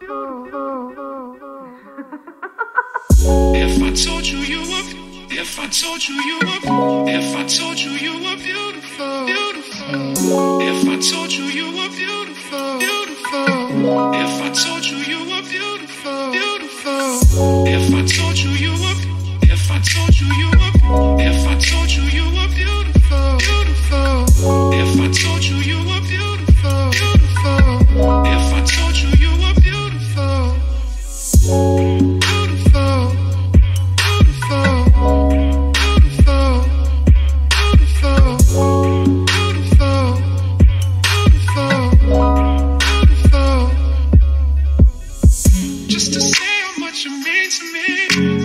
If I told you you were, if I told you you were, if I told you you were beautiful, beautiful. If I told you you were beautiful, beautiful. If I told you you were beautiful, beautiful. If I told you you were, if I told you you just to say how much you mean to me.